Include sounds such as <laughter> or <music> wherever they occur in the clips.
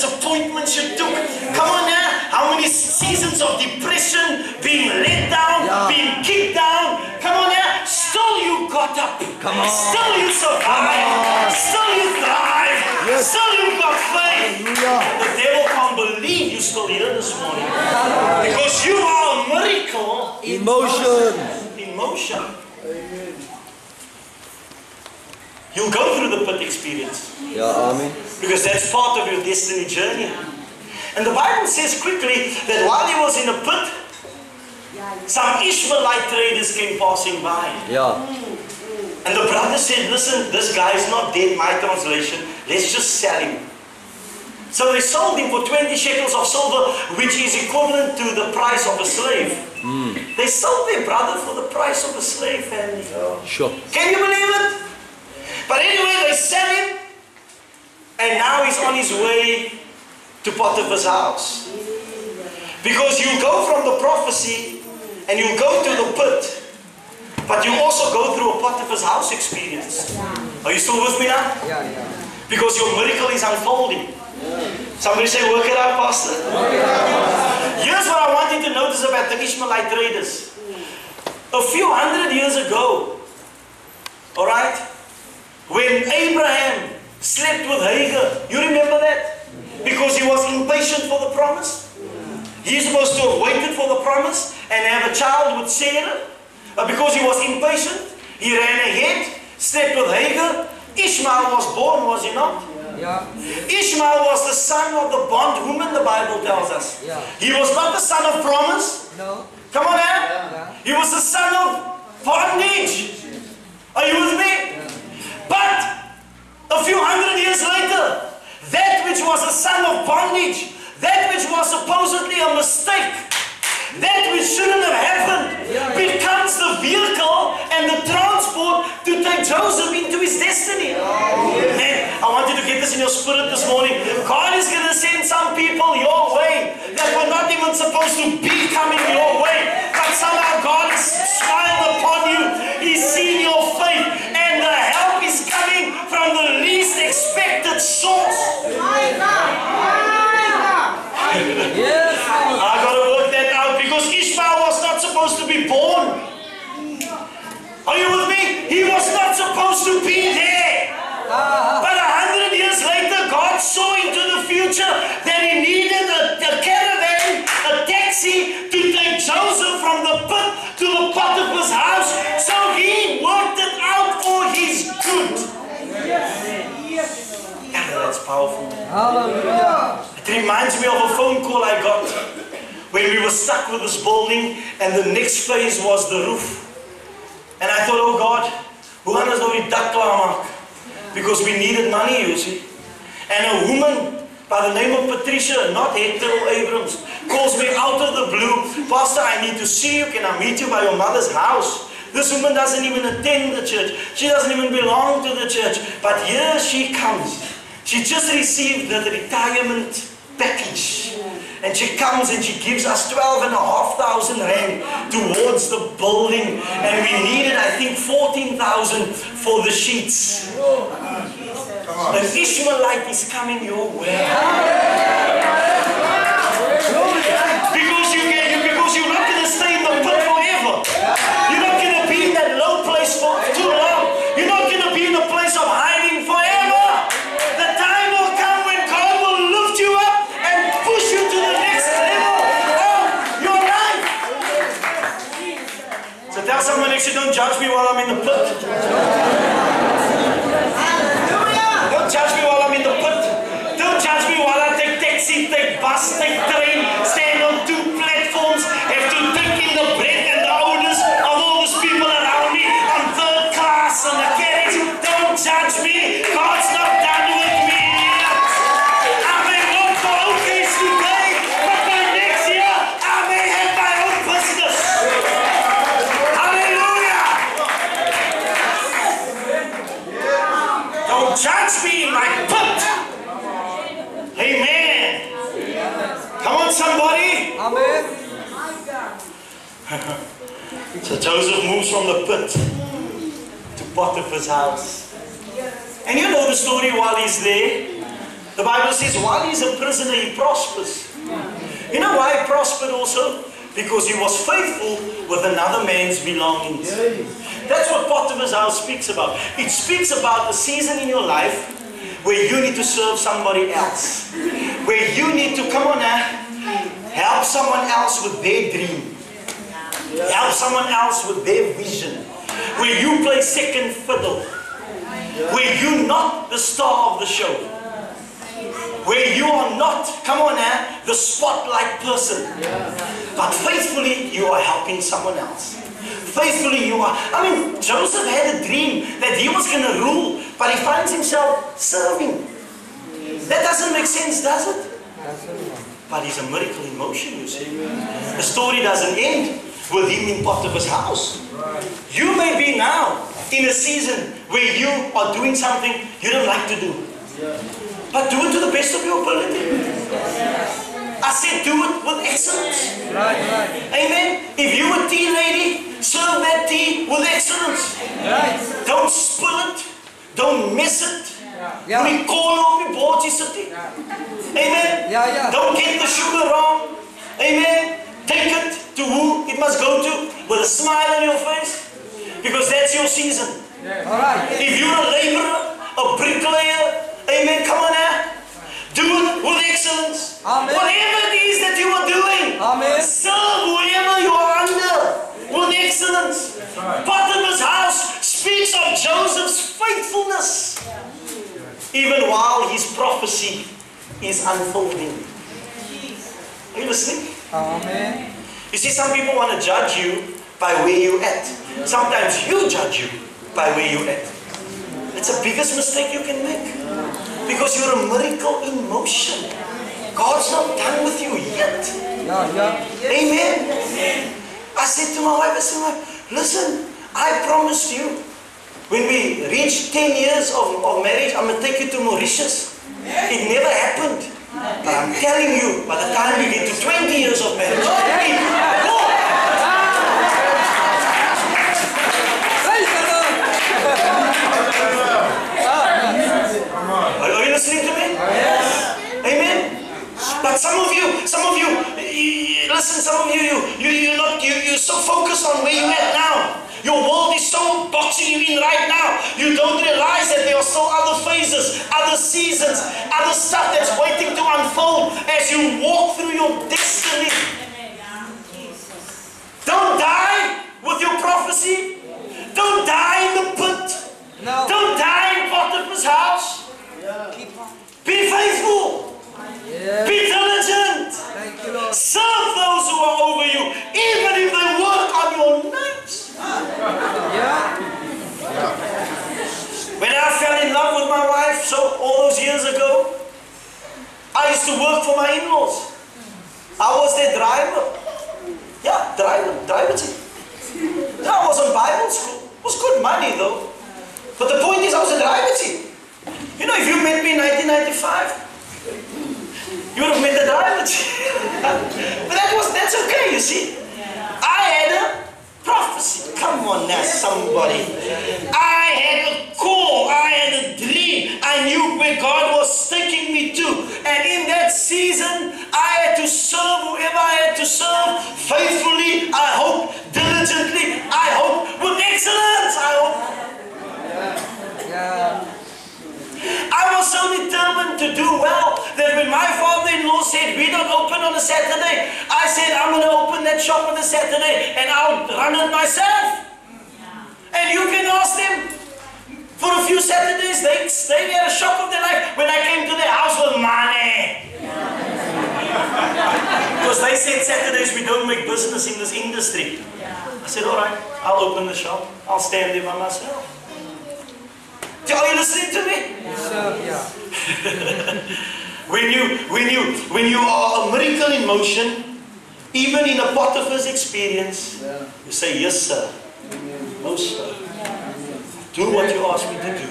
disappointments you took. Come on now. How many seasons of depression, being let down, Yeah. being kicked down. Come on now. Still you got up. Come on. Still you survived. Still you thrived. Yes. Still you got faith. Hallelujah. The devil can't believe you're still here this morning. Because you are a miracle Emotion. Emotion. motion. You'll go through the pit experience Ja, Amen. because that's part of your destiny journey. And the Bible says quickly that while he was in the pit, some Ishmaelite traders came passing by. Ja. And the brother said, Listen, this guy is not dead, my translation. Let's just sell him. So they sold him for 20 shekels of silver, which is equivalent to the price of a slave. Hmm. They sold their brother for the price of a slave, family. Sure. Can you believe he's on his way to Potiphar's house. Because you go from the prophecy and you go to the pit, but you also go through a Potiphar's house experience. Are you still with me now? Ja, ja. Because your miracle is unfolding. Somebody say, work it out, Pastor. Here's what I want you to notice about the Ishmaelite traders. A few hundred years ago, all right, when Abraham slept with Hagar, you remember that? Because he was impatient for the promise. He's supposed to have waited for the promise and have a child with Sarah. But because he was impatient, he ran ahead, slept with Hagar. Ishmael was born, was he not? Ja. Ishmael was the son of the bondwoman, the Bible tells us. Yeah. He was not the son of promise. No. Come on, man. Yeah. He was the son of bondage. Are you with me? A few hundred years later, that which was a son of bondage, that which was supposedly a mistake, that which shouldn't have happened, becomes the vehicle and the transport to take Joseph into his destiny. Man, I want you to get this in your spirit this morning. God is going to send some people your way that were not even supposed to be coming your way, Yes. I got to work that out because Ishmael was not supposed to be born. Are you with me? He was not supposed to be Powerful. Hallelujah. It reminds me of a phone call I got when we were stuck with this building and the next phase was the roof. And I thought, oh God, gaan ons nou die dak klaarmaak? Because we needed money, you see. And a woman by the name of Patricia, not Hector Abrams, calls me out of the blue. Pastor, I need to see you. Can I meet you by your mother's house? This woman doesn't even attend the church. She doesn't even belong to the church. But here she comes. She just received the retirement package. And she comes and she gives us 12 and a half thousand rand towards the building. And we needed, I think, 14,000 for the sheets. An Ishmaelite is coming your way. You, don't judge me while I'm in the pit. Don't judge me while I'm in the pit. Don't judge me while I take taxi, take bus, take train, there. The Bible says while he's a prisoner, he prospers. You know why he prospered also? Because he was faithful with another man's belongings. That's what Potiphar's house speaks about. It speaks about a season in your life where you need to serve somebody else. Where you need to, come on now, help someone else with their dream. Help someone else with their vision. Where you play second fiddle. Where you're not the star of the show. Where you are not, come on now, the spotlight person. But faithfully, you are helping someone else. Faithfully, you are. I mean, Joseph had a dream that he was going to rule, but he finds himself serving. That doesn't make sense, does it? But he's a miracle in motion, you see. The story doesn't end with him in Potiphar's house. You may be now in a season where you are doing something you don't like to do. But do it to the best of your ability. I said do it with excellence. Right, right. Amen. If you're a tea lady, serve that tea with excellence. Right. Don't spill it. Don't miss it. Yeah. Moenie kool op die bordjie sit nie. Amen. Yeah, yeah. Don't get the sugar wrong. Amen. Take it to who it must go to with a smile on your face. Because that's your season. All right. If you're a laborer, a bricklayer, amen, come on now. Do it with excellence. Amen. Whatever it is that you are doing, Amen. serve whoever you are under with excellence. Potiphar's house speaks of Joseph's faithfulness, even while his prophecy is unfolding. Are you listening? Amen. You see, some people want to judge you by where you at. Sometimes you judge you by where you at. It's the biggest mistake you can make. Because you're a miracle in motion. God's not done with you yet. Yeah, yeah. Amen. I said to my wife, I said, "Wife, listen, I promised you, when we reach 10 years of, of marriage, I'm going to take you to Mauritius. It never happened. But I'm telling you, by the time we get to 20 years of marriage, it will. Praise the Lord. Are are you listening to me? Amen. But some of you, some of you, y- y- listen, some of you, you, you, you're not, you, you're so focused on where you're at now. Your world is so boxing you in right now. You don't realize that there are still other phases, other seasons, other stuff that's waiting to unfold as you walk through your destiny. Don't die with your prophecy. Don't die in the pit. No. Don't die in Potiphar's house. Keep on. Be faithful. Yeah. Be diligent. Serve those who are over you, even if they work on your nights. Yeah. When I fell in love with my wife, so all those years ago, I used to work for my in-laws. I was their driver. Yeah, driver, driver team. Yeah, I was on Bible school. It was good money though. But the point is, I was a driver team. You know, if you met me in 1995, you would have met the driver team. but that was that's okay, you see. I had a prophecy. Come on now, somebody. I had a call. I had a dream. I knew where God was taking me to. And in that season, I had to serve whoever I had to serve faithfully. I hope diligently. I hope with excellence. I hope. Yeah. I was so determined to do well that when my father-in-law said we don't open on a Saturday, I said I'm going to open that shop on a Saturday and I'll run it myself. And you can ask them for a few Saturdays. They they had a shock of their life when I came to their house with money. <laughs> Because they said Saturdays we don't make business in this industry. I said, all right, I'll open the shop. I'll stand there by myself. Are you listening to me? Yes, sir. Yeah. <laughs> When you, when you, when you are a miracle in motion, even in a Potiphar's experience, Yeah. you say, yes, sir. No, sir. Do what you ask me to do.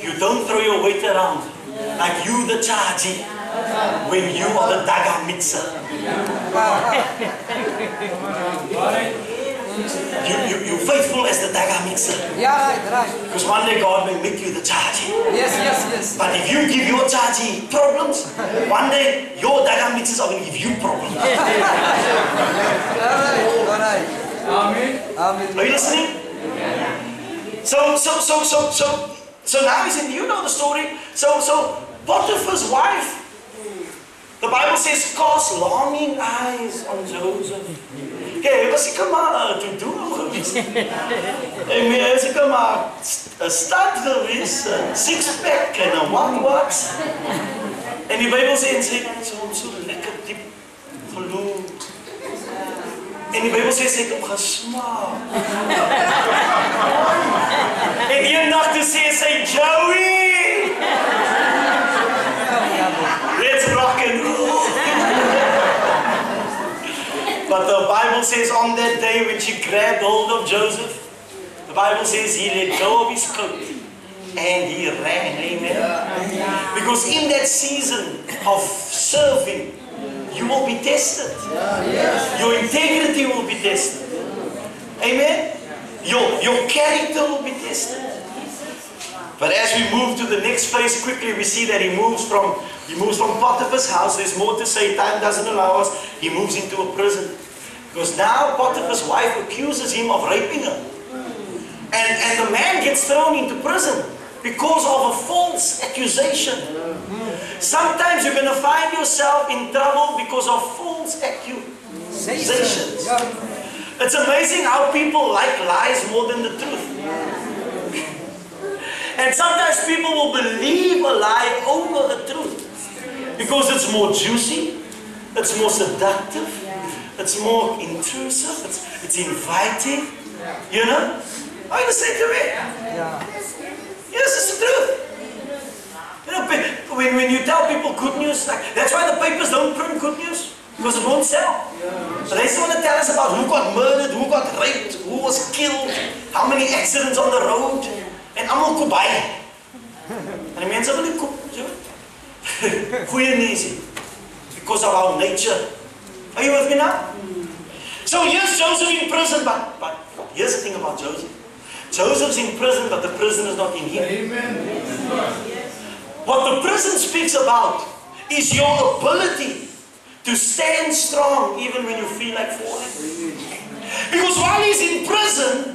You don't throw your weight around like you the chargy when you are the daga mixer. <laughs> You, you, you're faithful as the daga mixer. Yeah, right, right. Because one day God may make you the charging. Yes, yes, yes. But if you give your charging problems, one day your daga mixers are going to give you problems. <laughs> All right, all right. Amen. Amen. Are you listening? So, so, so, so, so, so now he's in, you know the story. So, so, Potiphar's wife, the Bible says, cast longing eyes on Joseph. Kijk, als ik hem maar eh, uit de <laughs> eh, geweest. en meer als ik hem maar een stad geweest, een sixpack en een wakwax. En die Bijbel zegt, ze zo, zo lekker diep geloofd. En die Bijbel zegt, ze heeft hem gesmaakt. <laughs> en die nacht zei ze, Joey! Bible says on that day when she grabbed hold of Joseph, the Bible says he let go of his coat and he ran. Amen. Because in that season of serving, you will be tested. Your integrity will be tested. Amen. Your, your character will be tested. But as we move to the next phase quickly, we see that he moves from he moves from Potiphar's house. There's more to say. Time doesn't allow us. He moves into a prison. Because now Potiphar's wife accuses him of raping her. And, and the man gets thrown into prison because of a false accusation. Sometimes you're going to find yourself in trouble because of false accusations. It's amazing how people like lies more than the truth. And sometimes people will believe a lie over the truth because it's more juicy, it's more seductive, it's more intrusive, it's, it's inviting. You know? Are you listening to me? Yeah. Yes, it's the truth. You know, when, when you tell people good news, like that's why the papers don't print good news. Because it won't sell. So they still want to tell us about who got murdered, who got raped, who was killed, how many accidents on the road, en almal koop baie. En die mense wil nie koop, so. <laughs> Goeie nuus. hier. Because of our nature. Are you with me now? So here's Joseph in prison, but, but here's the thing about Joseph. Joseph's in prison, but the prison is not in him. Amen. What the prison speaks about is your ability to stand strong even when you feel like falling. Because while he's in prison,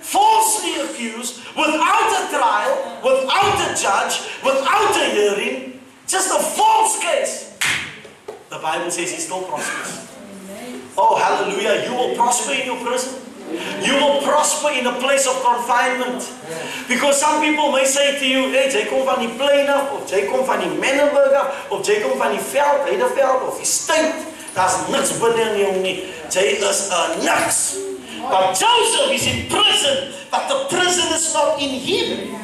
falsely accused, without a trial, without a judge, without a hearing, just a false case, the Bible says he still prospers. Oh, hallelujah. You will prosper in your prison. You will prosper in a place of confinement. Because some people may say to you, hey, jy kom van die plein af, of jy kom van die Menenberg af, of jy kom van die veld, Heideveld, of die stint. Daar's niks binne in jou nie. Jy is 'n niks. But Joseph is in prison, but the prison is not in him.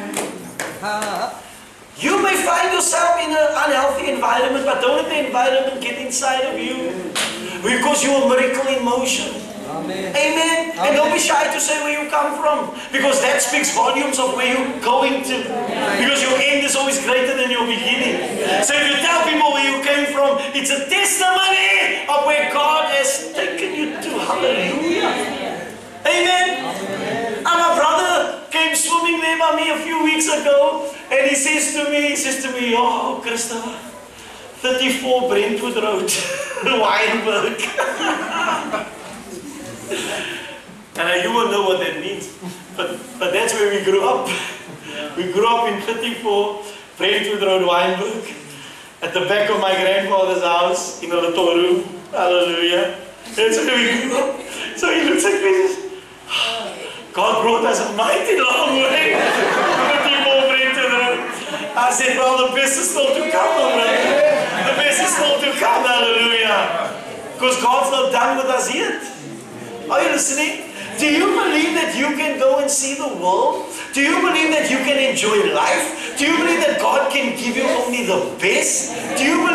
You may find yourself in an unhealthy environment, but don't let the environment get inside of you. Because you're a miracle in motion. Amen. Amen. And don't be shy to say where you come from. Because that speaks volumes of where you're going to. Because your end is always greater than your beginning. So if you tell people where you came from, it's a testimony of where God has taken you to. Hallelujah. Amen. And my brother came swimming there by me a few weeks ago, and he says to me, he says to me, oh, Christopher, 34 Brentwood Road, <laughs> Wynberg. and you won't know what that means, but, but that's where we grew up. We grew up in 34 Brentwood Road, Wynberg, at the back of my grandfather's house in a little room. Hallelujah. That's where we grew up. So he looks like this. God brought us a mighty long way. <laughs> 34 Brentwood Road. I said, well, the best is still to come, brother. The best is still to come. Hallelujah. Because God's not done with us yet. Are you listening? Do you believe that you can go and see the world? Do you believe that you can enjoy life? Do you believe that God can give you only the best? Do you believe